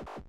you